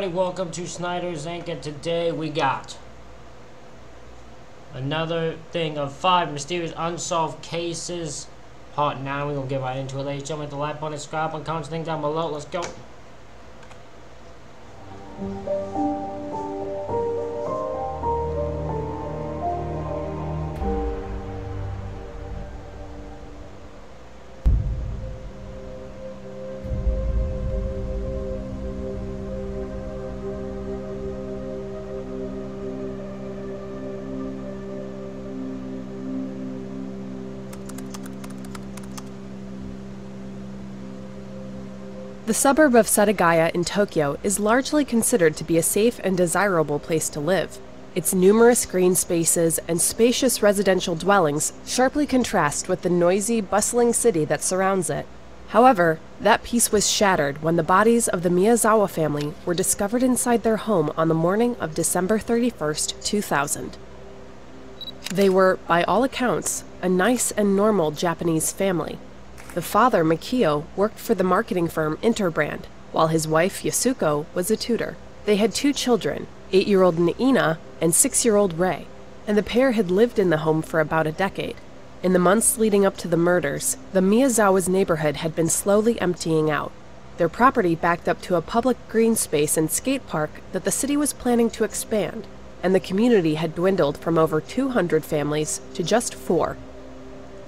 Everybody, welcome to Snyder's Inc. and today we got another thing of five mysterious unsolved cases. Part 9, we're gonna get right into it. Ladies and gentlemen, the like button, subscribe button, comment thing down below. Let's go. The suburb of Setagaya in Tokyo is largely considered to be a safe and desirable place to live. Its numerous green spaces and spacious residential dwellings sharply contrast with the noisy, bustling city that surrounds it. However, that peace was shattered when the bodies of the Miyazawa family were discovered inside their home on the morning of December 31st, 2000. They were, by all accounts, a nice and normal Japanese family. The father, Mikio, worked for the marketing firm Interbrand, while his wife, Yasuko, was a tutor. They had two children, eight year old Naina and six year old Rei, and the pair had lived in the home for about a decade. In the months leading up to the murders, the Miyazawa's neighborhood had been slowly emptying out. Their property backed up to a public green space and skate park that the city was planning to expand, and the community had dwindled from over 200 families to just four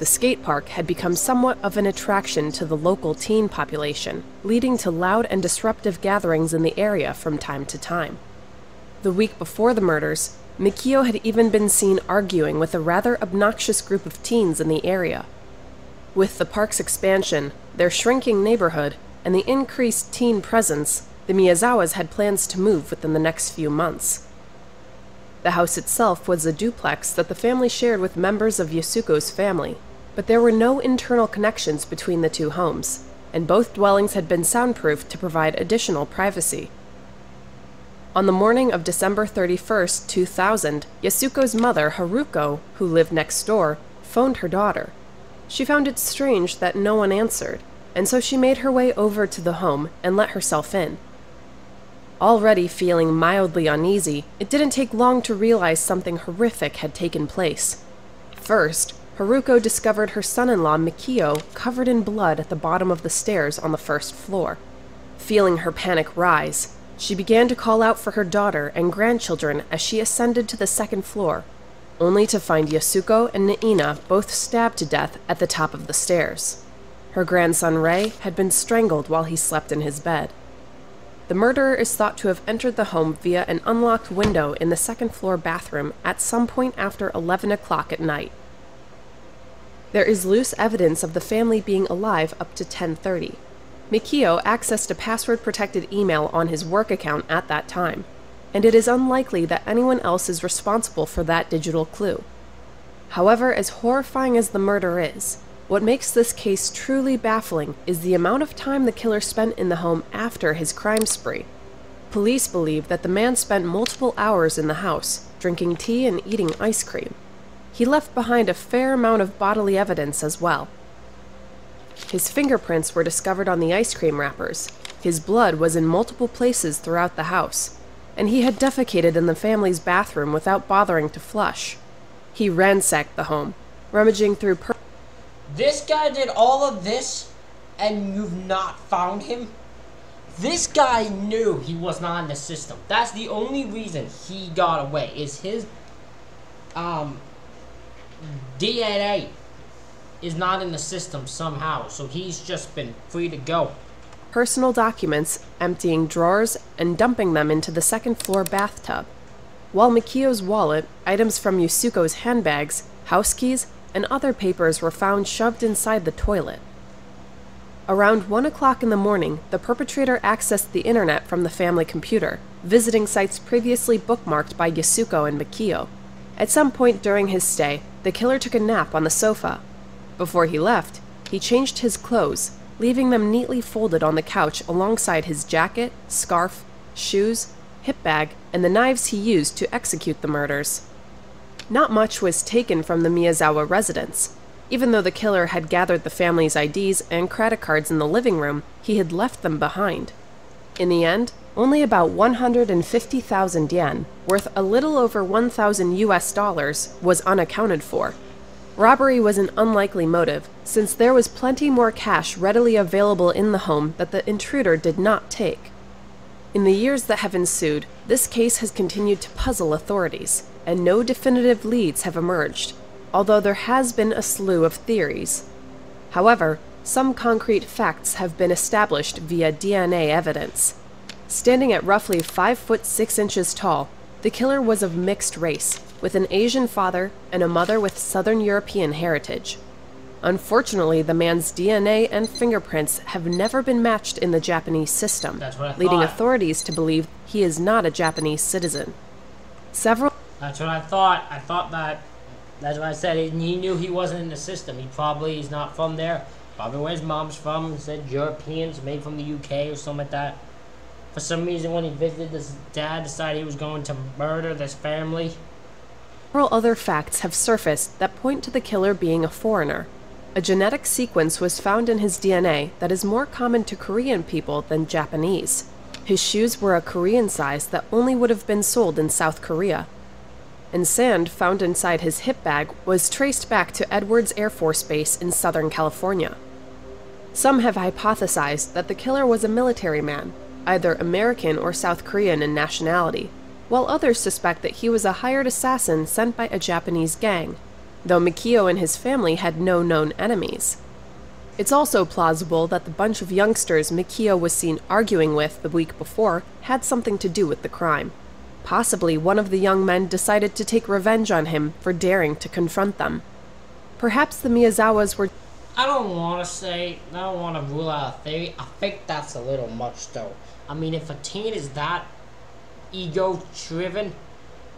the skate park had become somewhat of an attraction to the local teen population, leading to loud and disruptive gatherings in the area from time to time. The week before the murders, Mikio had even been seen arguing with a rather obnoxious group of teens in the area. With the park's expansion, their shrinking neighborhood, and the increased teen presence, the Miyazawas had plans to move within the next few months. The house itself was a duplex that the family shared with members of Yasuko's family, but there were no internal connections between the two homes, and both dwellings had been soundproofed to provide additional privacy. On the morning of December 31st, 2000, Yasuko's mother, Haruko, who lived next door, phoned her daughter. She found it strange that no one answered, and so she made her way over to the home and let herself in. Already feeling mildly uneasy, it didn't take long to realize something horrific had taken place. First, Haruko discovered her son in law, Mikio, covered in blood at the bottom of the stairs on the first floor. Feeling her panic rise, she began to call out for her daughter and grandchildren as she ascended to the second floor, only to find Yasuko and Naina both stabbed to death at the top of the stairs. Her grandson Rei had been strangled while he slept in his bed. The murderer is thought to have entered the home via an unlocked window in the second floor bathroom at some point after 11 o'clock at night. There is loose evidence of the family being alive up to 1030. Mikio accessed a password-protected email on his work account at that time, and it is unlikely that anyone else is responsible for that digital clue. However, as horrifying as the murder is, what makes this case truly baffling is the amount of time the killer spent in the home after his crime spree. Police believe that the man spent multiple hours in the house, drinking tea and eating ice cream he left behind a fair amount of bodily evidence as well. His fingerprints were discovered on the ice cream wrappers, his blood was in multiple places throughout the house, and he had defecated in the family's bathroom without bothering to flush. He ransacked the home, rummaging through. Per- this guy did all of this, and you've not found him? This guy knew he was not in the system. That's the only reason he got away, is his, um, DNA is not in the system somehow, so he's just been free to go. Personal documents, emptying drawers, and dumping them into the second floor bathtub. While Mikio's wallet, items from Yasuko's handbags, house keys, and other papers were found shoved inside the toilet. Around 1 o'clock in the morning, the perpetrator accessed the internet from the family computer, visiting sites previously bookmarked by Yasuko and Mikio. At some point during his stay, the killer took a nap on the sofa. Before he left, he changed his clothes, leaving them neatly folded on the couch alongside his jacket, scarf, shoes, hip bag, and the knives he used to execute the murders. Not much was taken from the Miyazawa residence. Even though the killer had gathered the family's IDs and credit cards in the living room, he had left them behind. In the end, only about 150,000 yen, worth a little over 1,000 US dollars, was unaccounted for. Robbery was an unlikely motive, since there was plenty more cash readily available in the home that the intruder did not take. In the years that have ensued, this case has continued to puzzle authorities, and no definitive leads have emerged, although there has been a slew of theories. However, some concrete facts have been established via DNA evidence. Standing at roughly 5 foot 6 inches tall, the killer was of mixed race, with an Asian father and a mother with Southern European heritage. Unfortunately, the man's DNA and fingerprints have never been matched in the Japanese system, leading authorities to believe he is not a Japanese citizen. Several That's what I thought. I thought that. That's what I said. He he knew he wasn't in the system. He probably is not from there. Probably where his mom's from. Said Europeans, maybe from the UK or something like that. For some reason, when he visited his dad, decided he was going to murder this family. Several other facts have surfaced that point to the killer being a foreigner. A genetic sequence was found in his DNA that is more common to Korean people than Japanese. His shoes were a Korean size that only would have been sold in South Korea. And sand found inside his hip bag was traced back to Edwards Air Force Base in Southern California. Some have hypothesized that the killer was a military man, either American or South Korean in nationality, while others suspect that he was a hired assassin sent by a Japanese gang, though Mikio and his family had no known enemies. It's also plausible that the bunch of youngsters Mikio was seen arguing with the week before had something to do with the crime. Possibly one of the young men decided to take revenge on him for daring to confront them. Perhaps the Miyazawas were I don't want to say, I don't want to rule out a theory. I think that's a little much, though. I mean, if a teen is that ego driven,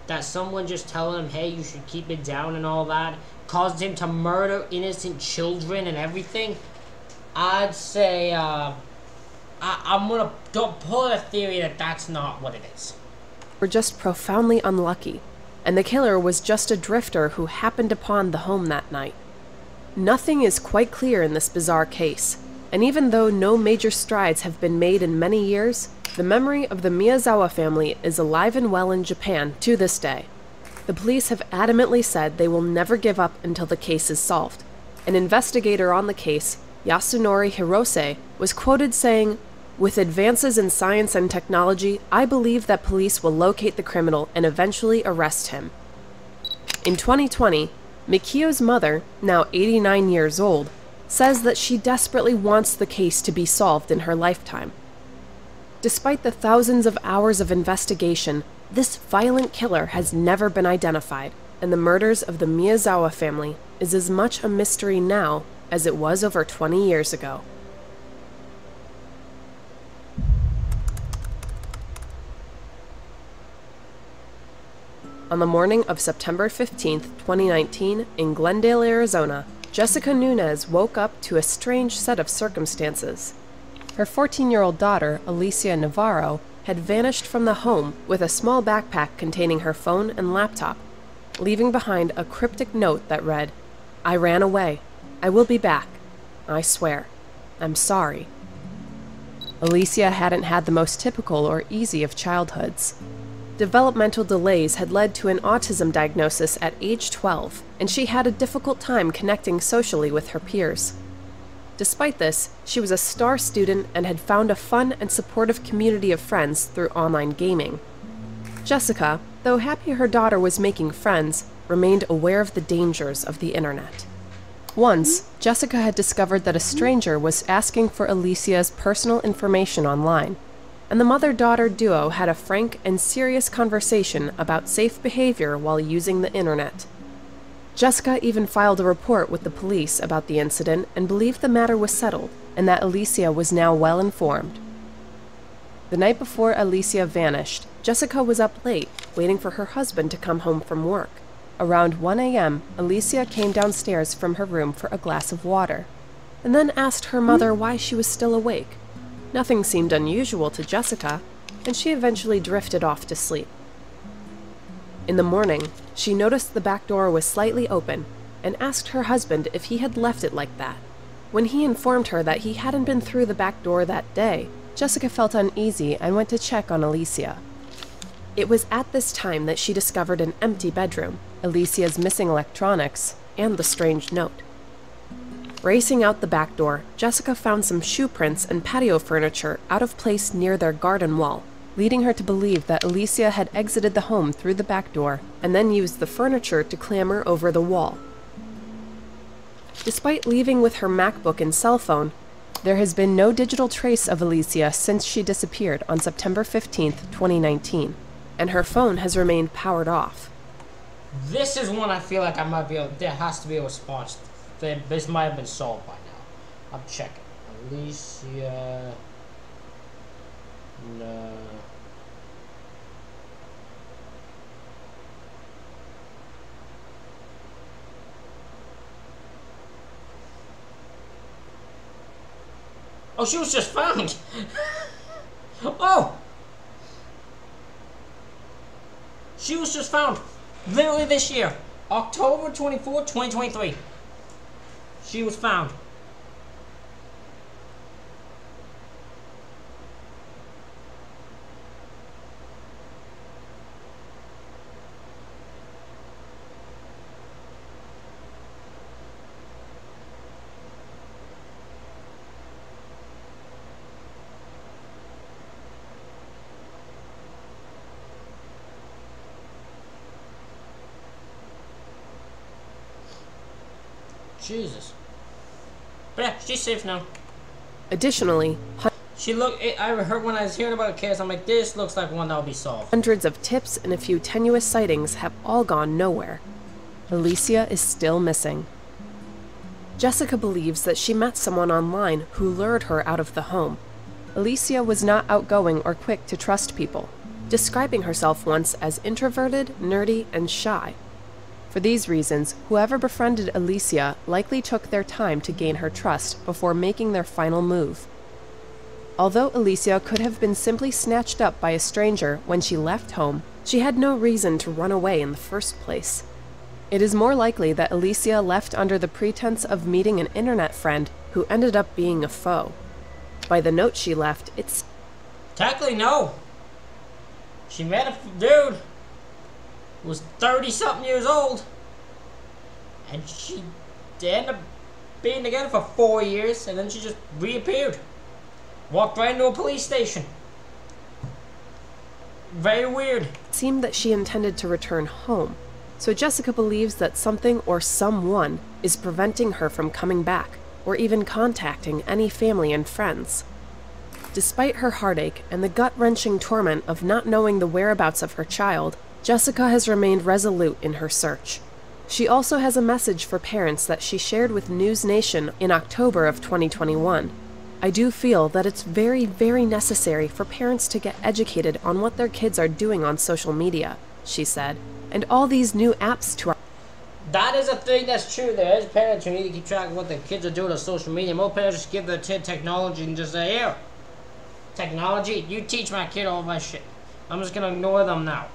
that someone just telling him, hey, you should keep it down and all that, caused him to murder innocent children and everything, I'd say, uh, I, I'm gonna don't pull a theory that that's not what it is. Were just profoundly unlucky, and the killer was just a drifter who happened upon the home that night. Nothing is quite clear in this bizarre case, and even though no major strides have been made in many years, the memory of the Miyazawa family is alive and well in Japan to this day. The police have adamantly said they will never give up until the case is solved. An investigator on the case, Yasunori Hirose, was quoted saying, With advances in science and technology, I believe that police will locate the criminal and eventually arrest him. In 2020, Mikio's mother, now 89 years old, says that she desperately wants the case to be solved in her lifetime. Despite the thousands of hours of investigation, this violent killer has never been identified, and the murders of the Miyazawa family is as much a mystery now as it was over 20 years ago. On the morning of September 15, 2019, in Glendale, Arizona, Jessica Nunez woke up to a strange set of circumstances. Her 14 year old daughter, Alicia Navarro, had vanished from the home with a small backpack containing her phone and laptop, leaving behind a cryptic note that read, I ran away. I will be back. I swear. I'm sorry. Alicia hadn't had the most typical or easy of childhoods. Developmental delays had led to an autism diagnosis at age 12, and she had a difficult time connecting socially with her peers. Despite this, she was a star student and had found a fun and supportive community of friends through online gaming. Jessica, though happy her daughter was making friends, remained aware of the dangers of the internet. Once, Jessica had discovered that a stranger was asking for Alicia's personal information online, and the mother daughter duo had a frank and serious conversation about safe behavior while using the internet. Jessica even filed a report with the police about the incident and believed the matter was settled and that Alicia was now well informed. The night before Alicia vanished, Jessica was up late, waiting for her husband to come home from work. Around 1 a.m., Alicia came downstairs from her room for a glass of water, and then asked her mother why she was still awake. Nothing seemed unusual to Jessica, and she eventually drifted off to sleep. In the morning, she noticed the back door was slightly open and asked her husband if he had left it like that. When he informed her that he hadn't been through the back door that day, Jessica felt uneasy and went to check on Alicia. It was at this time that she discovered an empty bedroom, Alicia's missing electronics, and the strange note. Racing out the back door, Jessica found some shoe prints and patio furniture out of place near their garden wall, leading her to believe that Alicia had exited the home through the back door and then used the furniture to clamber over the wall. Despite leaving with her MacBook and cell phone, there has been no digital trace of Alicia since she disappeared on September 15, 2019, and her phone has remained powered off. This is one I feel like I might be able. There has to be a response. This might have been solved by now. I'm checking. Alicia. No. Oh, she was just found. oh! She was just found literally this year. October 24, 2023. She was found. Jesus. But yeah, she's safe now. Additionally, she looked. I heard when I was hearing about a case, I'm like, this looks like one that'll be solved. Hundreds of tips and a few tenuous sightings have all gone nowhere. Alicia is still missing. Jessica believes that she met someone online who lured her out of the home. Alicia was not outgoing or quick to trust people, describing herself once as introverted, nerdy, and shy. For these reasons, whoever befriended Alicia likely took their time to gain her trust before making their final move. Although Alicia could have been simply snatched up by a stranger when she left home, she had no reason to run away in the first place. It is more likely that Alicia left under the pretense of meeting an internet friend who ended up being a foe. By the note she left, it's. Technically, no. She met a dude was 30 something years old. And she ended up being together for four years and then she just reappeared. Walked right into a police station. Very weird. It seemed that she intended to return home. So Jessica believes that something or someone is preventing her from coming back or even contacting any family and friends. Despite her heartache and the gut wrenching torment of not knowing the whereabouts of her child, Jessica has remained resolute in her search. She also has a message for parents that she shared with News Nation in October of 2021. I do feel that it's very, very necessary for parents to get educated on what their kids are doing on social media, she said, and all these new apps to our. That is a thing that's true. There is parents who need to keep track of what their kids are doing on social media. Most parents just give their kid technology and just say, here, technology, you teach my kid all my shit. I'm just gonna ignore them now.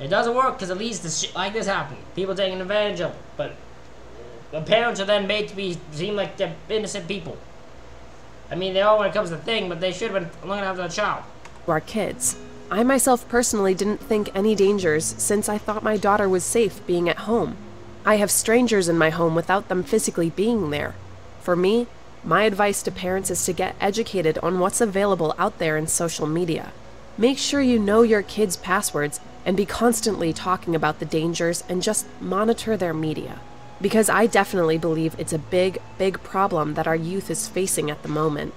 It doesn't work because at least the shit like this happen. People taking advantage of it. But the parents are then made to be seem like they're innocent people. I mean, they all when it comes to the thing, but they should have been looking after the child. Our kids. I myself personally didn't think any dangers since I thought my daughter was safe being at home. I have strangers in my home without them physically being there. For me, my advice to parents is to get educated on what's available out there in social media. Make sure you know your kids' passwords and be constantly talking about the dangers and just monitor their media. Because I definitely believe it's a big, big problem that our youth is facing at the moment.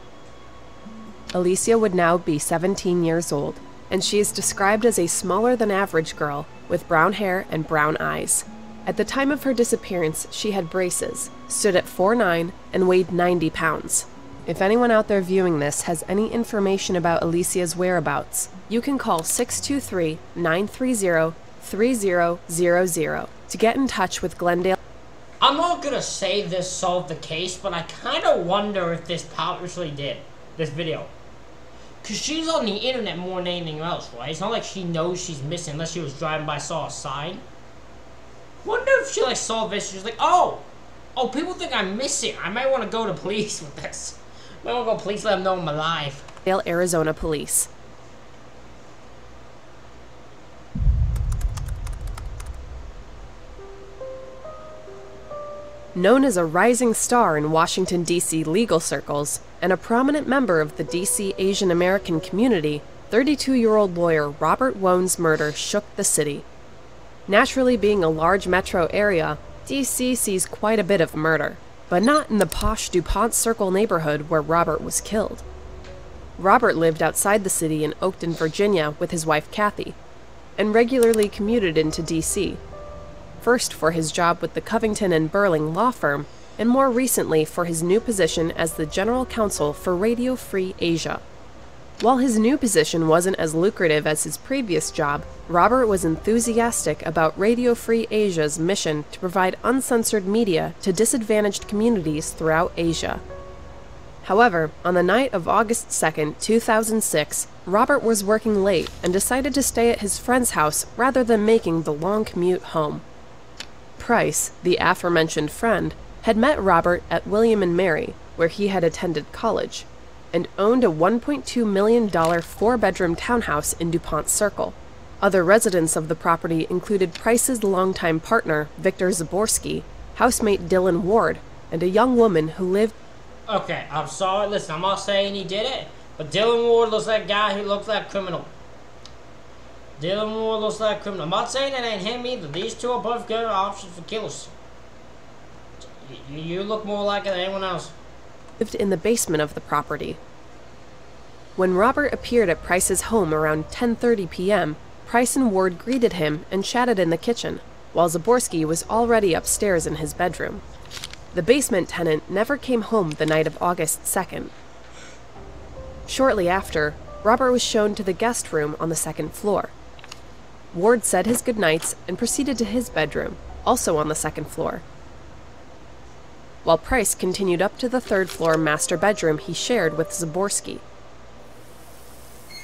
Alicia would now be 17 years old, and she is described as a smaller than average girl with brown hair and brown eyes. At the time of her disappearance, she had braces, stood at 4'9, and weighed 90 pounds. If anyone out there viewing this has any information about Alicia's whereabouts, you can call 623 930 3000 to get in touch with Glendale. I'm not gonna say this solved the case, but I kind of wonder if this actually did, this video. Because she's on the internet more than anything else, right? It's not like she knows she's missing unless she was driving by saw a sign. Wonder if she like saw this, she's like, oh, oh, people think I'm missing. I might want to go to police with this. Want to go police let them know I'm alive. Arizona police. Known as a rising star in Washington, D.C. legal circles and a prominent member of the D.C. Asian American community, 32 year old lawyer Robert Wone's murder shook the city. Naturally, being a large metro area, D.C. sees quite a bit of murder, but not in the posh Dupont Circle neighborhood where Robert was killed. Robert lived outside the city in Oakton, Virginia with his wife Kathy, and regularly commuted into D.C first for his job with the Covington and Burling law firm, and more recently for his new position as the general counsel for Radio Free Asia. While his new position wasn't as lucrative as his previous job, Robert was enthusiastic about Radio Free Asia's mission to provide uncensored media to disadvantaged communities throughout Asia. However, on the night of August 2, 2006, Robert was working late and decided to stay at his friend's house rather than making the long commute home. Price, the aforementioned friend, had met Robert at William and Mary, where he had attended college, and owned a $1.2 million four bedroom townhouse in Dupont Circle. Other residents of the property included Price's longtime partner, Victor Zaborsky, housemate Dylan Ward, and a young woman who lived. Okay, I'm sorry. Listen, I'm not saying he did it, but Dylan Ward looks like a guy who looks like a criminal. Dylan Ward looks like a criminal. I'm not saying it ain't him either. These two are both good options for killers. You, you look more like it than anyone else. Lived in the basement of the property. When Robert appeared at Price's home around 10:30 p.m., Price and Ward greeted him and chatted in the kitchen, while Zaborsky was already upstairs in his bedroom. The basement tenant never came home the night of August 2nd. Shortly after, Robert was shown to the guest room on the second floor. Ward said his goodnights and proceeded to his bedroom, also on the second floor. While Price continued up to the third floor master bedroom he shared with Zaborsky.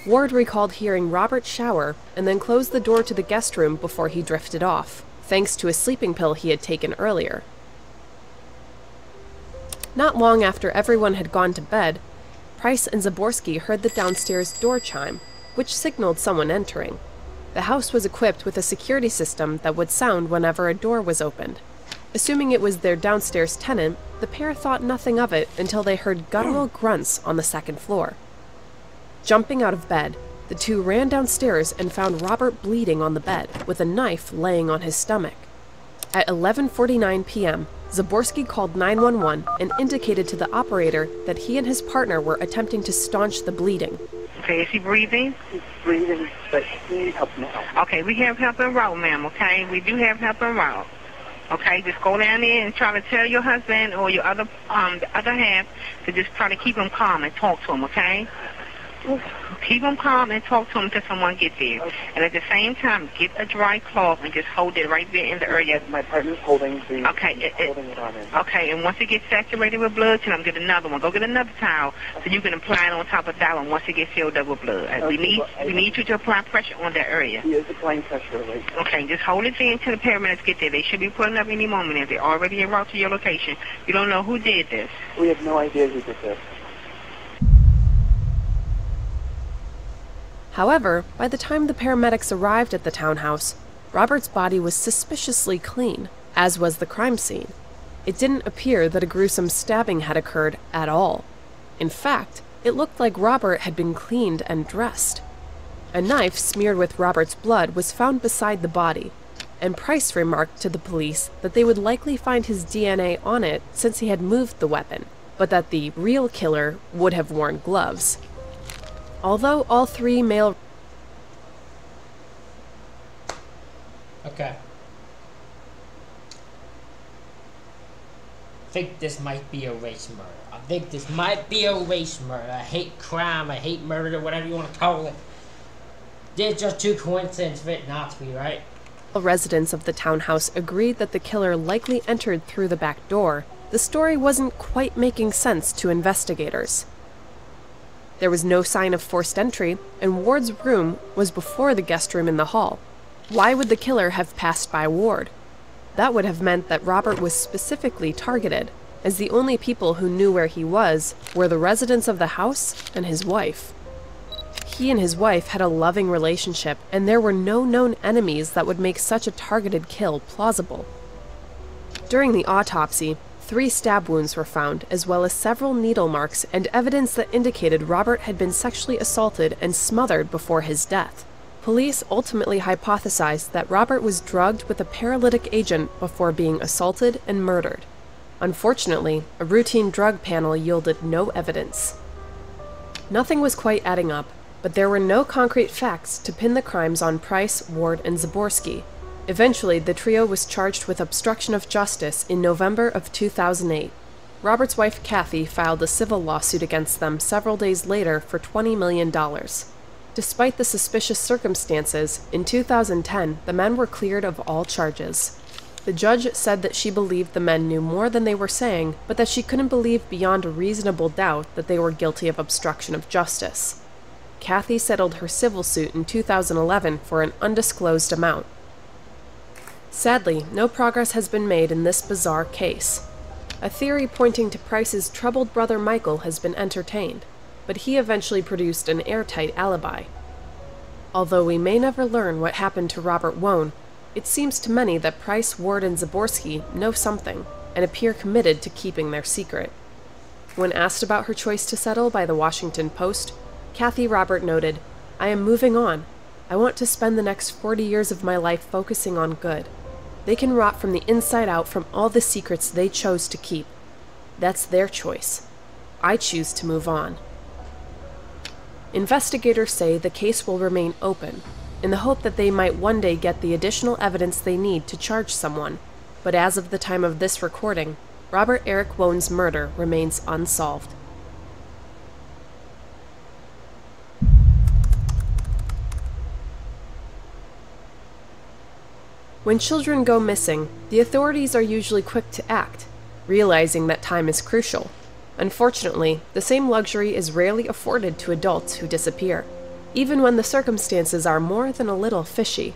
Ward recalled hearing Robert shower and then closed the door to the guest room before he drifted off, thanks to a sleeping pill he had taken earlier. Not long after everyone had gone to bed, Price and Zaborsky heard the downstairs door chime, which signaled someone entering. The house was equipped with a security system that would sound whenever a door was opened. Assuming it was their downstairs tenant, the pair thought nothing of it until they heard guttural hmm. grunts on the second floor. Jumping out of bed, the two ran downstairs and found Robert bleeding on the bed with a knife laying on his stomach. At 11:49 p.m., Zaborsky called 911 and indicated to the operator that he and his partner were attempting to staunch the bleeding. Okay, is he breathing? He's breathing, but he needs help now. Okay, we have help en route, ma'am, okay? We do have help en route. Okay, just go down there and try to tell your husband or your other um the other half to just try to keep him calm and talk to him, okay? Keep them calm and talk to them until someone gets there. Okay. And at the same time, get a dry cloth and just hold it right there in the area. My partner's holding the Okay, it- holding it on. Okay, and once it gets saturated with blood, tell them get another one. Go get another towel so you can apply it on top of that one once it gets filled up with blood. And we need well, I- we need you to apply pressure on that area. He is applying pressure right now. Okay, just hold it there until the paramedics get there. They should be pulling up any moment if they're already en route to your location. You don't know who did this. We have no idea who did this. However, by the time the paramedics arrived at the townhouse, Robert's body was suspiciously clean, as was the crime scene. It didn't appear that a gruesome stabbing had occurred at all. In fact, it looked like Robert had been cleaned and dressed. A knife smeared with Robert's blood was found beside the body, and Price remarked to the police that they would likely find his DNA on it since he had moved the weapon, but that the real killer would have worn gloves. Although all three male Okay. I think this might be a race murder. I think this might be a race murder. I hate crime. I hate murder, whatever you want to call it. There's just too coincidences for it not to be, right? residents of the townhouse agreed that the killer likely entered through the back door, the story wasn't quite making sense to investigators. There was no sign of forced entry, and Ward's room was before the guest room in the hall. Why would the killer have passed by Ward? That would have meant that Robert was specifically targeted, as the only people who knew where he was were the residents of the house and his wife. He and his wife had a loving relationship, and there were no known enemies that would make such a targeted kill plausible. During the autopsy, three stab wounds were found, as well as several needle marks and evidence that indicated Robert had been sexually assaulted and smothered before his death. Police ultimately hypothesized that Robert was drugged with a paralytic agent before being assaulted and murdered. Unfortunately, a routine drug panel yielded no evidence. Nothing was quite adding up, but there were no concrete facts to pin the crimes on Price, Ward, and Zaborsky. Eventually, the trio was charged with obstruction of justice in November of 2008. Robert's wife Kathy filed a civil lawsuit against them several days later for $20 million. Despite the suspicious circumstances, in 2010 the men were cleared of all charges. The judge said that she believed the men knew more than they were saying, but that she couldn't believe beyond a reasonable doubt that they were guilty of obstruction of justice. Kathy settled her civil suit in 2011 for an undisclosed amount. Sadly, no progress has been made in this bizarre case. A theory pointing to Price's troubled brother Michael has been entertained, but he eventually produced an airtight alibi. Although we may never learn what happened to Robert Wone, it seems to many that Price, Ward, and Zaborsky know something and appear committed to keeping their secret. When asked about her choice to settle by the Washington Post, Kathy Robert noted, I am moving on. I want to spend the next 40 years of my life focusing on good. They can rot from the inside out from all the secrets they chose to keep. That's their choice. I choose to move on. Investigators say the case will remain open, in the hope that they might one day get the additional evidence they need to charge someone. But as of the time of this recording, Robert Eric Wone's murder remains unsolved. When children go missing, the authorities are usually quick to act, realizing that time is crucial. Unfortunately, the same luxury is rarely afforded to adults who disappear, even when the circumstances are more than a little fishy.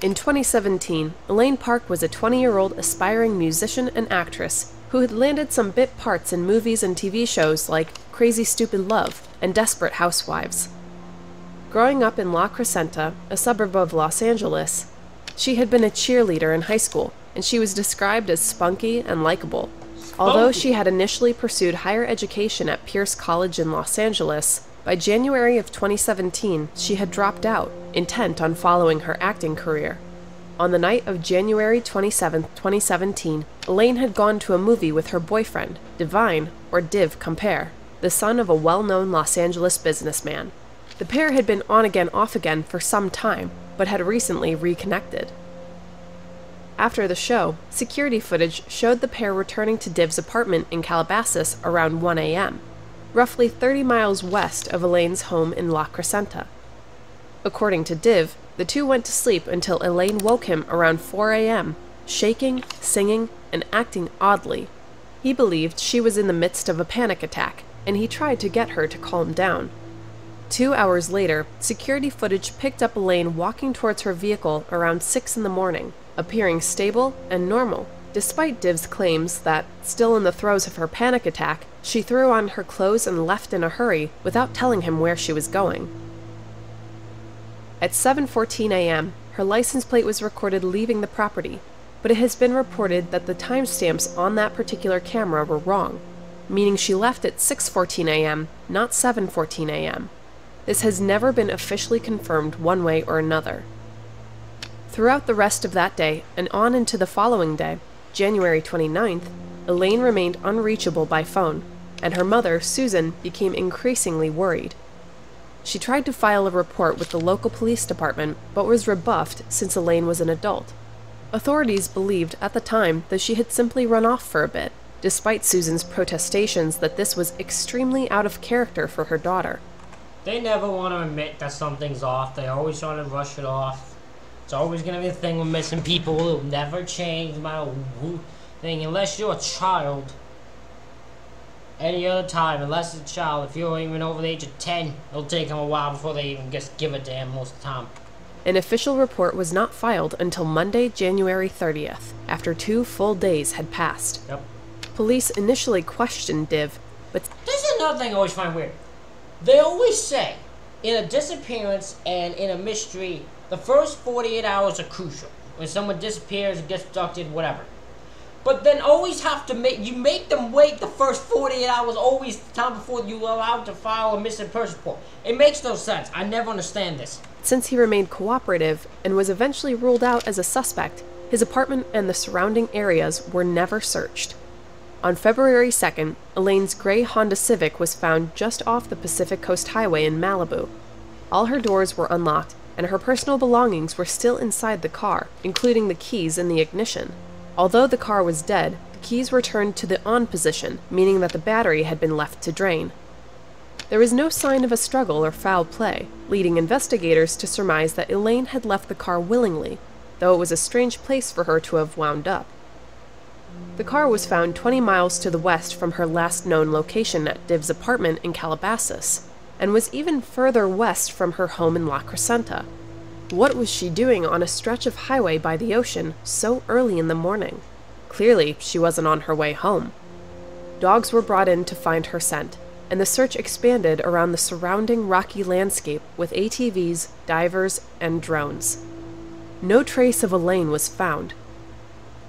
In 2017, Elaine Park was a 20 year old aspiring musician and actress who had landed some bit parts in movies and TV shows like Crazy Stupid Love and Desperate Housewives. Growing up in La Crescenta, a suburb of Los Angeles, she had been a cheerleader in high school, and she was described as spunky and likable. Although she had initially pursued higher education at Pierce College in Los Angeles, by January of 2017, she had dropped out, intent on following her acting career. On the night of January 27, 2017, Elaine had gone to a movie with her boyfriend, Divine, or Div Compani, the son of a well known Los Angeles businessman. The pair had been on again, off again for some time, but had recently reconnected. After the show, security footage showed the pair returning to Div's apartment in Calabasas around 1 a.m., roughly 30 miles west of Elaine's home in La Crescenta. According to Div, the two went to sleep until Elaine woke him around 4 a.m., shaking, singing, and acting oddly. He believed she was in the midst of a panic attack, and he tried to get her to calm down. Two hours later, security footage picked up Elaine walking towards her vehicle around 6 in the morning, appearing stable and normal, despite Div's claims that, still in the throes of her panic attack, she threw on her clothes and left in a hurry without telling him where she was going. At 7:14 a.m., her license plate was recorded leaving the property, but it has been reported that the timestamps on that particular camera were wrong, meaning she left at 6:14 a.m., not 7:14 a.m. This has never been officially confirmed one way or another. Throughout the rest of that day and on into the following day, January 29th, Elaine remained unreachable by phone, and her mother, Susan, became increasingly worried. She tried to file a report with the local police department, but was rebuffed since Elaine was an adult. Authorities believed at the time that she had simply run off for a bit, despite Susan's protestations that this was extremely out of character for her daughter. They never want to admit that something's off. They always try to rush it off. It's always gonna be a thing with missing people. It'll never change, no matter who thing, unless you're a child. Any other time, unless it's a child, if you're even over the age of 10, it'll take them a while before they even just give a damn most of the time. An official report was not filed until Monday, January 30th, after two full days had passed. Yep. Police initially questioned Div, but This is another thing I always find weird. They always say in a disappearance and in a mystery, the first 48 hours are crucial. When someone disappears, gets abducted, whatever. But then always have to make you make them wait the first 48 hours, always the time before you allowed to file a missing person report. It makes no sense. I never understand this. since he remained cooperative and was eventually ruled out as a suspect, his apartment and the surrounding areas were never searched. On February 2nd, Elaine's gray Honda Civic was found just off the Pacific Coast Highway in Malibu. All her doors were unlocked, and her personal belongings were still inside the car, including the keys in the ignition. Although the car was dead, the keys were turned to the on position, meaning that the battery had been left to drain. There was no sign of a struggle or foul play, leading investigators to surmise that Elaine had left the car willingly, though it was a strange place for her to have wound up. The car was found 20 miles to the west from her last known location at Div's apartment in Calabasas, and was even further west from her home in La Crescenta. What was she doing on a stretch of highway by the ocean so early in the morning? Clearly, she wasn't on her way home. Dogs were brought in to find her scent, and the search expanded around the surrounding rocky landscape with ATVs, divers, and drones. No trace of Elaine was found.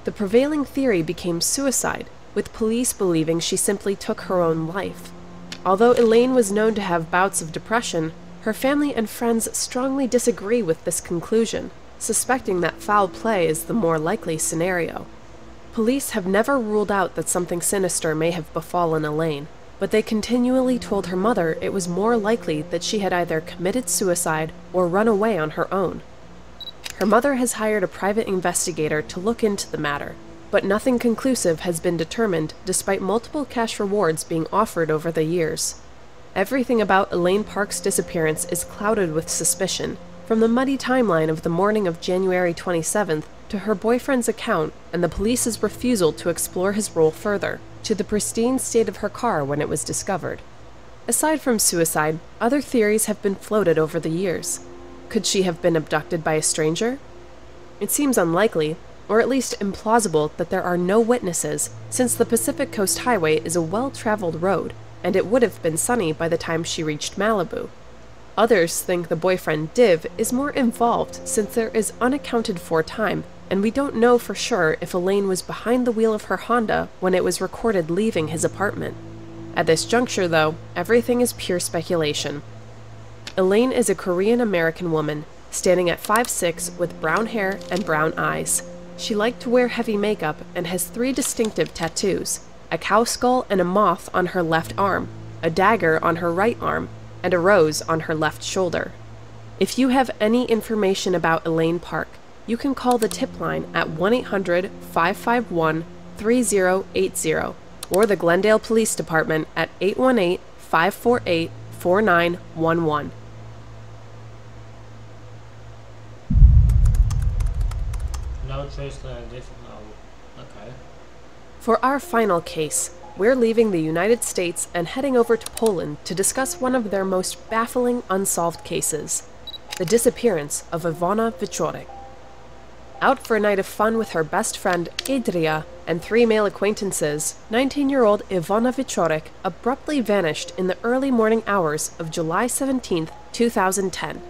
The prevailing theory became suicide, with police believing she simply took her own life. Although Elaine was known to have bouts of depression, her family and friends strongly disagree with this conclusion, suspecting that foul play is the more likely scenario. Police have never ruled out that something sinister may have befallen Elaine, but they continually told her mother it was more likely that she had either committed suicide or run away on her own. Her mother has hired a private investigator to look into the matter, but nothing conclusive has been determined despite multiple cash rewards being offered over the years. Everything about Elaine Park's disappearance is clouded with suspicion, from the muddy timeline of the morning of January 27th to her boyfriend's account and the police's refusal to explore his role further, to the pristine state of her car when it was discovered. Aside from suicide, other theories have been floated over the years. Could she have been abducted by a stranger? It seems unlikely, or at least implausible, that there are no witnesses, since the Pacific Coast Highway is a well traveled road, and it would have been sunny by the time she reached Malibu. Others think the boyfriend Div is more involved since there is unaccounted for time, and we don't know for sure if Elaine was behind the wheel of her Honda when it was recorded leaving his apartment. At this juncture, though, everything is pure speculation. Elaine is a Korean American woman, standing at 5'6 with brown hair and brown eyes. She liked to wear heavy makeup and has three distinctive tattoos a cow skull and a moth on her left arm, a dagger on her right arm, and a rose on her left shoulder. If you have any information about Elaine Park, you can call the tip line at 1 800 551 3080 or the Glendale Police Department at 818 548 4911. No trace. No. Okay. For our final case, we're leaving the United States and heading over to Poland to discuss one of their most baffling unsolved cases the disappearance of Ivana Wieczorek. Out for a night of fun with her best friend Adria and three male acquaintances, 19 year old Ivana Wieczorek abruptly vanished in the early morning hours of July 17, 2010.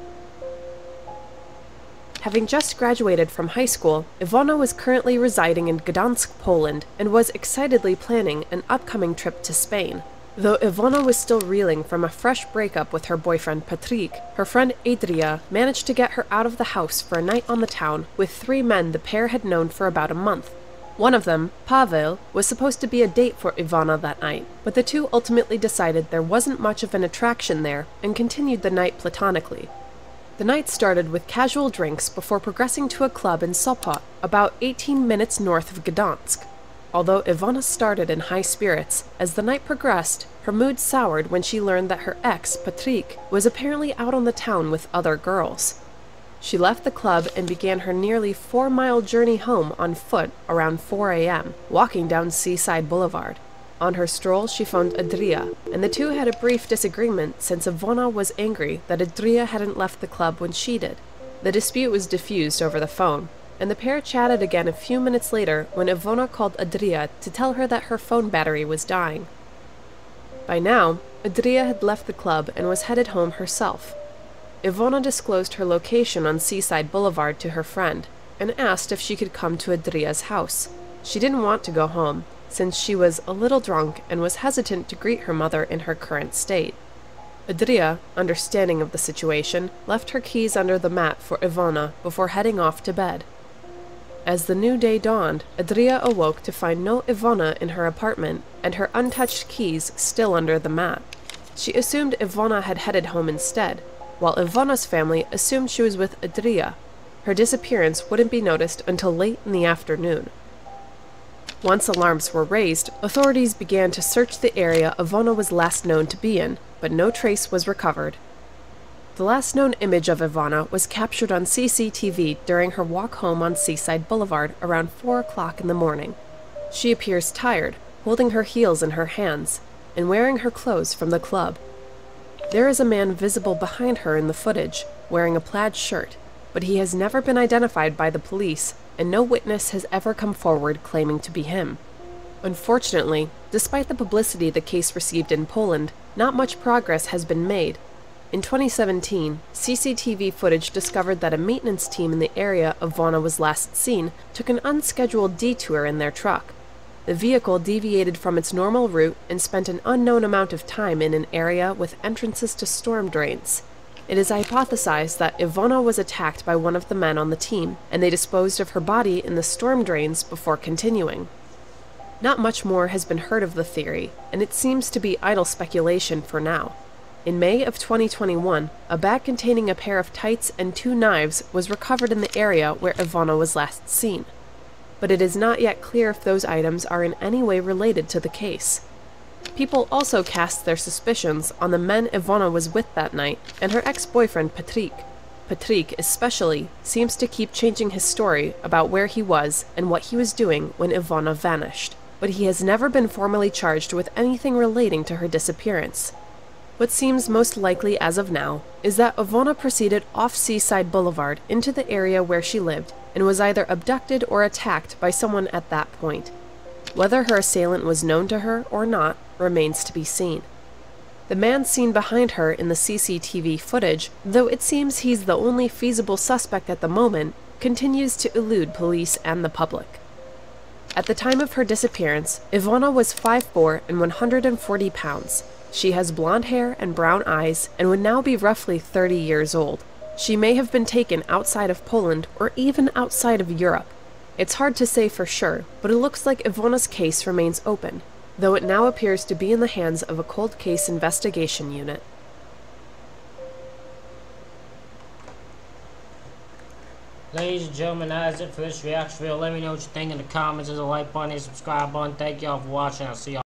Having just graduated from high school, Ivana was currently residing in Gdansk, Poland, and was excitedly planning an upcoming trip to Spain. Though Ivana was still reeling from a fresh breakup with her boyfriend Patrick, her friend Adria managed to get her out of the house for a night on the town with three men the pair had known for about a month. One of them, Pavel, was supposed to be a date for Ivana that night, but the two ultimately decided there wasn't much of an attraction there and continued the night platonically. The night started with casual drinks before progressing to a club in Sopot, about 18 minutes north of Gdansk. Although Ivana started in high spirits, as the night progressed, her mood soured when she learned that her ex, Patrick, was apparently out on the town with other girls. She left the club and began her nearly four mile journey home on foot around 4 a.m., walking down Seaside Boulevard. On her stroll, she found Adria, and the two had a brief disagreement since Ivona was angry that Adria hadn't left the club when she did. The dispute was diffused over the phone, and the pair chatted again a few minutes later when Ivona called Adria to tell her that her phone battery was dying. By now, Adria had left the club and was headed home herself. Ivona disclosed her location on Seaside Boulevard to her friend and asked if she could come to Adria's house. She didn't want to go home, since she was a little drunk and was hesitant to greet her mother in her current state. Adria, understanding of the situation, left her keys under the mat for Ivona before heading off to bed. As the new day dawned, Adria awoke to find no Ivona in her apartment and her untouched keys still under the mat. She assumed Ivona had headed home instead, while Ivona's family assumed she was with Adria. Her disappearance wouldn't be noticed until late in the afternoon. Once alarms were raised, authorities began to search the area Ivona was last known to be in, but no trace was recovered. The last known image of Ivana was captured on CCTV during her walk home on Seaside Boulevard around 4 o'clock in the morning. She appears tired, holding her heels in her hands, and wearing her clothes from the club. There is a man visible behind her in the footage, wearing a plaid shirt, but he has never been identified by the police, and no witness has ever come forward claiming to be him. Unfortunately, despite the publicity the case received in Poland, not much progress has been made. In 2017, CCTV footage discovered that a maintenance team in the area of Ivona was last seen took an unscheduled detour in their truck. The vehicle deviated from its normal route and spent an unknown amount of time in an area with entrances to storm drains. It is hypothesized that Ivona was attacked by one of the men on the team, and they disposed of her body in the storm drains before continuing. Not much more has been heard of the theory, and it seems to be idle speculation for now. In May of 2021, a bag containing a pair of tights and two knives was recovered in the area where Ivona was last seen. But it is not yet clear if those items are in any way related to the case. People also cast their suspicions on the men Ivona was with that night and her ex boyfriend Patrick. Patrick, especially, seems to keep changing his story about where he was and what he was doing when Ivona vanished, but he has never been formally charged with anything relating to her disappearance. What seems most likely as of now is that Ivona proceeded off Seaside Boulevard into the area where she lived and was either abducted or attacked by someone at that point. Whether her assailant was known to her or not remains to be seen. The man seen behind her in the CCTV footage, though it seems he's the only feasible suspect at the moment, continues to elude police and the public. At the time of her disappearance, Ivona was 5'4 and 140 pounds. She has blonde hair and brown eyes and would now be roughly 30 years old. She may have been taken outside of Poland or even outside of Europe. It's hard to say for sure, but it looks like Ivona's case remains open, though it now appears to be in the hands of a cold case investigation unit. Ladies and gentlemen, that is it for this reaction video. Let me know what you think in the comments. There's a like button, a subscribe button. Thank y'all for watching. I'll see y'all.